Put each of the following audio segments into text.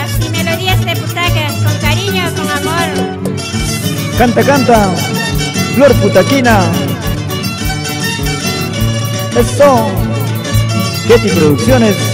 Así melodías de putaca, con cariño, con amor. Canta, canta. Flor Putaquina. Eso. Getty Producciones.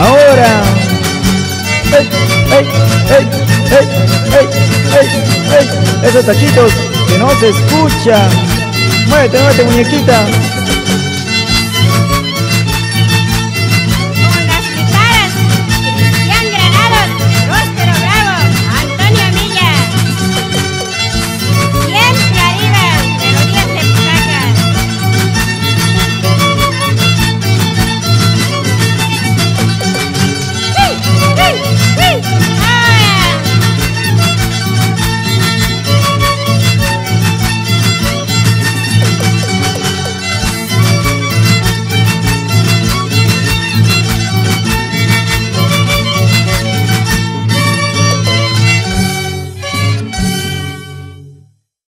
Ahora. ¡Ey, ey, ey, ey, ey, ey, ey! Esos tachitos que no se escuchan. Muévete, muévete, muñequita.